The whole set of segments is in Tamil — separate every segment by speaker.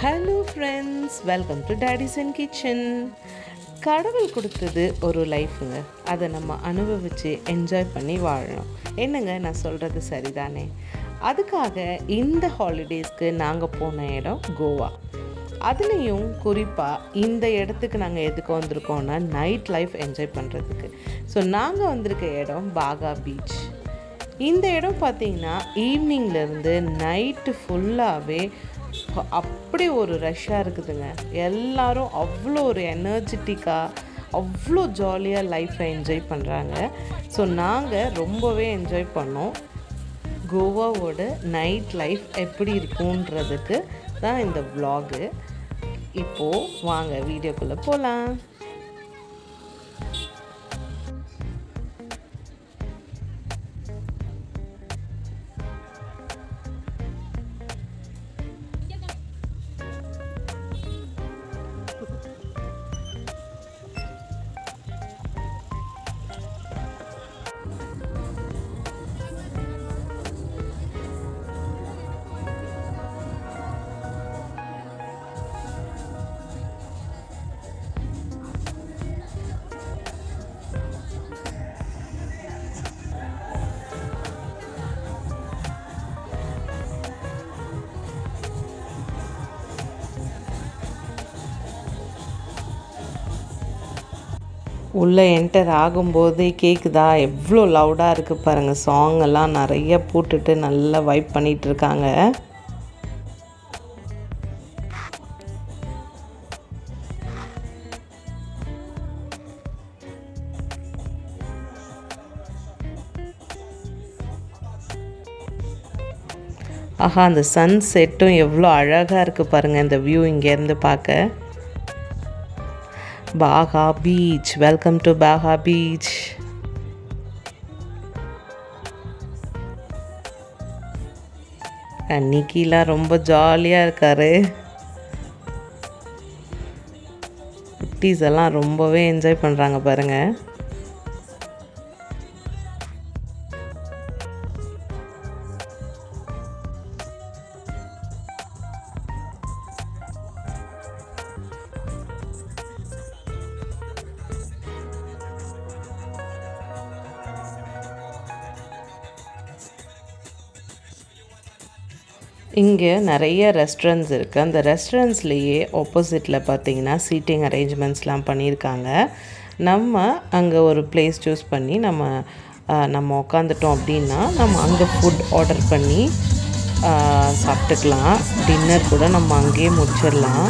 Speaker 1: Hello friends welcome to daddy's and kitchen கடவுள் கொடுத்தது ஒரு லைஃபுங்க அதை நம்ம அனுபவித்து என்ஜாய் பண்ணி வாழணும். என்னங்க? நான் சொல்கிறது சரிதானே? அதுக்காக இந்த ஹாலிடேஸ்க்கு நாங்கள் போன இடம் கோவா. அதுலேயும் குறிப்பாக இந்த இடத்துக்கு நாங்கள் எதுக்கு வந்திருக்கோம்னா நைட் லைஃப் என்ஜாய் பண்ணுறதுக்கு ஸோ நாங்கள் வந்திருக்க இடம் பாகா பீச் இந்த இடம் பார்த்திங்கன்னா ஈவினிங்லேருந்து நைட்டு ஃபுல்லாகவே அப்படி ஒரு ரஷ்ஷாக இருக்குதுங்க. எல்லாரும் அவ்வளோ ஒரு எனர்ஜெட்டிக்காக அவ்வளோ ஜாலியாக லைஃப்பை என்ஜாய் பண்ணுறாங்க ஸோ நாங்கள் ரொம்பவே என்ஜாய் பண்ணோம். கோவாவோட நைட் லைஃப் எப்படி இருக்குன்றதுக்கு தான் இந்த வ்ளாகு இப்போது வாங்க வீடியோக்குள்ளே போகலாம் உள்ளே என்டர் ஆகும்போதே கேட்குதா எவ்வளோ லவுடாக இருக்குது பாருங்கள் சாங் எல்லாம் நிறைய போட்டுட்டு நல்லா வைப் பண்ணிகிட்டு இருக்காங்க. ஆஹா அந்த சன் செட்டும் எவ்வளோ அழகாக இருக்குது பாருங்கள் இந்த வியூ இங்கேருந்து பார்க்க. Baga beach welcome to Baga beach நிக்கிலாம் ரொம்ப ஜாலியாக இருக்காரு. குட்டீஸ் எல்லாம் ரொம்பவே என்ஜாய் பண்ணுறாங்க பாருங்கள் இங்கே நிறைய ரெஸ்டாரண்ட்ஸ் இருக்குது அந்த ரெஸ்டாரண்ட்ஸ்லேயே ஆப்போசிட்டில் பார்த்தீங்கன்னா சீட்டிங் அரேஞ்ச்மெண்ட்ஸ்லாம் பண்ணியிருக்காங்க. நம்ம அங்கே ஒரு பிளேஸ் சூஸ் பண்ணி நம்ம நம்ம உக்காந்துட்டோம் அப்படின்னா நம்ம அங்கே ஃபுட் ஆர்டர் பண்ணி சாப்பிட்டுக்கலாம். டின்னர் கூட நம்ம அங்கேயே முடிச்சிடலாம்.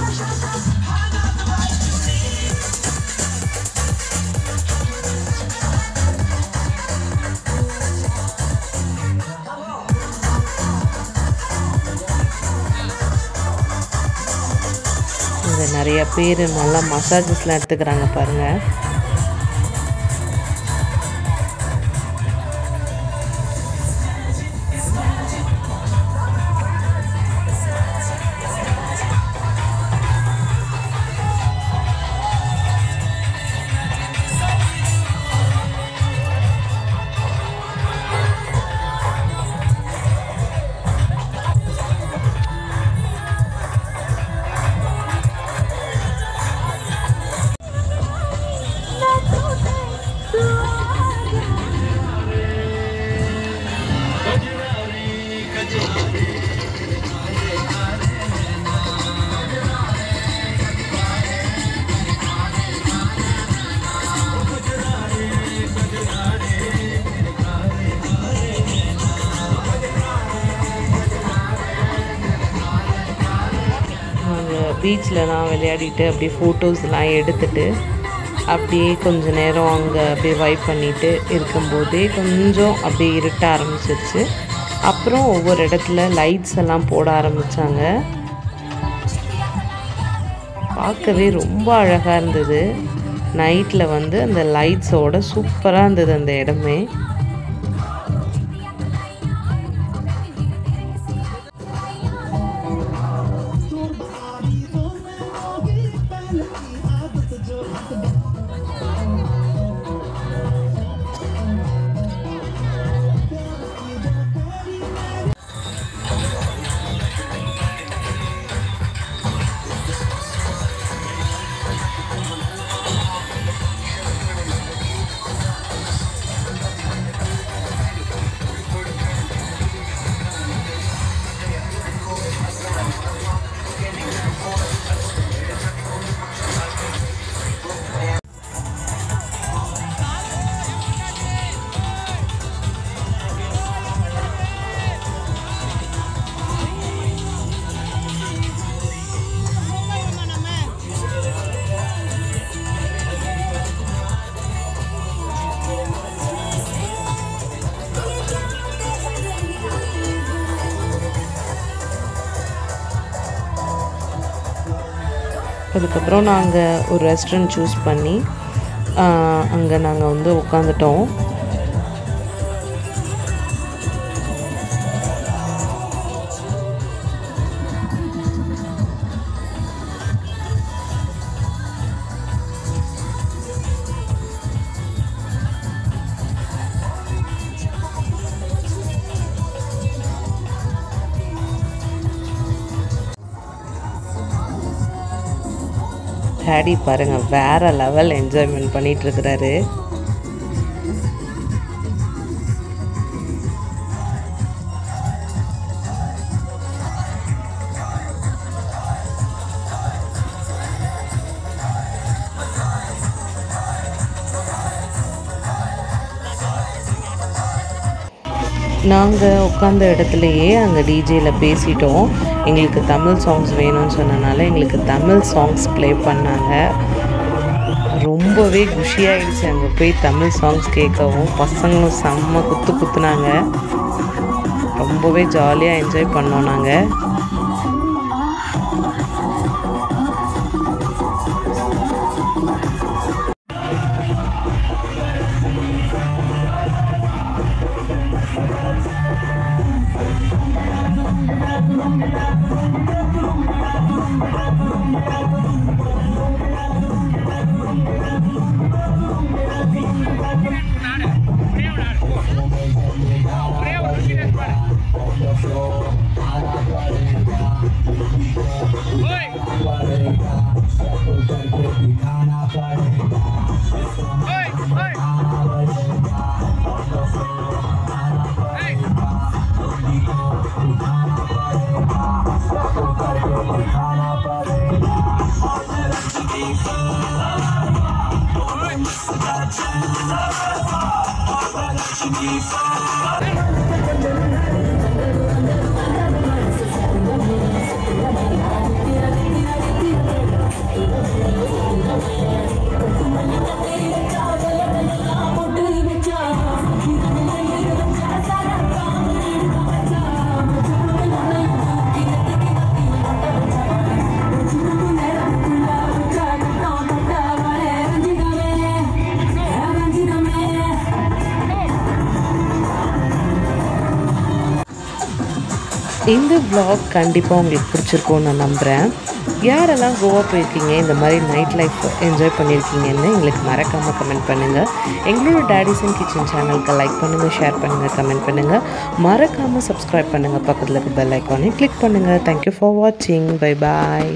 Speaker 1: பாருங்கள் நிறைய பேர் நல்லா மசாஜஸ்லாம் எடுத்துக்கிறாங்க பாருங்கள் பீச்லலாம் விளையாடிட்டு அப்படியே ஃபோட்டோஸ்லாம் எடுத்துட்டு அப்படியே கொஞ்ச நேரம் அங்கே அப்படியே வைப் பண்ணிட்டு இருக்கும்போதே கொஞ்சம் அப்படியே இருட்ட ஆரம்பிச்சிருச்சு. அப்புறம் ஒவ்வொரு இடத்துல லைட்ஸ் எல்லாம் போட ஆரம்பித்தாங்க பார்க்கவே ரொம்ப அழகாக இருந்தது. நைட்டில் வந்து அந்த லைட்ஸோட சூப்பராக இருந்தது அந்த இடமே. அதுக்கப்புறம் நாங்கள் ஒரு ரெஸ்டாரண்ட் சூஸ் பண்ணி அங்கே நாங்கள் வந்து உட்காந்துட்டோம் டேடி பாருங்கள் வேறு லெவல் என்ஜாய்மெண்ட் பண்ணிகிட்ருக்கிறாரு நாங்கள் உட்காந்த இடத்துலையே அங்கே டிஜேயில் பேசிட்டோம். எங்களுக்கு தமிழ் சாங்ஸ் வேணும்னு சொன்னனால எங்களுக்கு தமிழ் சாங்ஸ் ப்ளே பண்ணாங்க. ரொம்பவே குஷியாயிடுச்சு அங்கே போய் தமிழ் சாங்ஸ் கேட்கவும். பசங்களும் செம்ம குத்து குத்துனாங்க. ரொம்பவே ஜாலியாக என்ஜாய் பண்ணோம் நாங்கள் Thank you. இந்த vlog கண்டிப்பாக உங்களுக்கு பிடிச்சிருக்கும்னு நான் நம்புகிறேன் யாரெல்லாம் கோவா போயிருக்கீங்க இந்த மாதிரி நைட் லைஃப் என்ஜாய் பண்ணியிருக்கீங்கன்னு எங்களுக்கு மறக்காமல் கமெண்ட் பண்ணுங்கள் எங்களோட டேடிஸ் அண்ட் கிச்சன் சேனலுக்கு லைக் பண்ணுங்கள் ஷேர் பண்ணுங்கள் கமெண்ட் பண்ணுங்கள் மறக்காமல் சப்ஸ்கிரைப் பண்ணுங்கள் பக்கத்தில் இருக்க பெல் ஐக்கானே கிளிக் பண்ணுங்கள் தேங்க்யூ ஃபார் வாட்சிங் பை பாய்